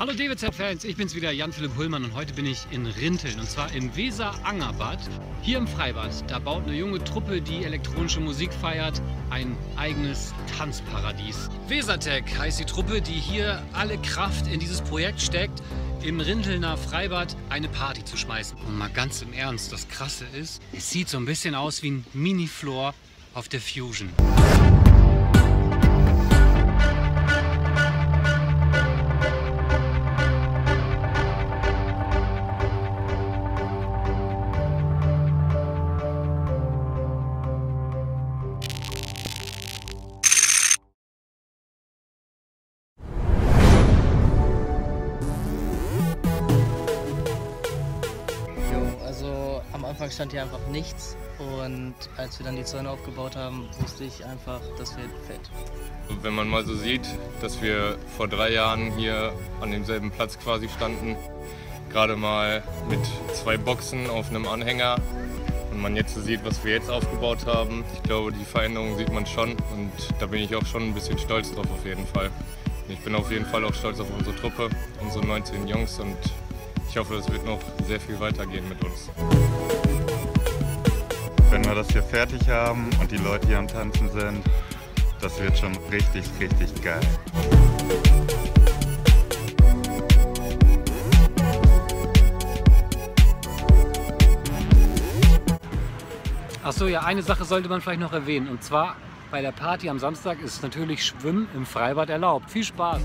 Hallo DWZ-Fans, ich bin's wieder, Jan-Philipp Hullmann und heute bin ich in Rinteln und zwar im Weser-Angerbad, hier im Freibad. Da baut eine junge Truppe, die elektronische Musik feiert, ein eigenes Tanzparadies. Wesertech heißt die Truppe, die hier alle Kraft in dieses Projekt steckt, im Rintelner Freibad eine Party zu schmeißen. Und mal ganz im Ernst, das Krasse ist, es sieht so ein bisschen aus wie ein Mini-Floor auf der Fusion. Am Anfang stand hier einfach nichts und als wir dann die Zäune aufgebaut haben, wusste ich einfach, das wird fett. Wenn man mal so sieht, dass wir vor drei Jahren hier an demselben Platz quasi standen, gerade mal mit zwei Boxen auf einem Anhänger und man jetzt so sieht, was wir jetzt aufgebaut haben, ich glaube, die Veränderung sieht man schon und da bin ich auch schon ein bisschen stolz drauf auf jeden Fall. Ich bin auf jeden Fall auch stolz auf unsere Truppe, unsere 19 Jungs und ich hoffe, es wird noch sehr viel weitergehen mit uns. Wenn wir das hier fertig haben und die Leute hier am Tanzen sind, das wird schon richtig, richtig geil. Achso, ja, eine Sache sollte man vielleicht noch erwähnen. Und zwar bei der Party am Samstag ist natürlich Schwimmen im Freibad erlaubt. Viel Spaß!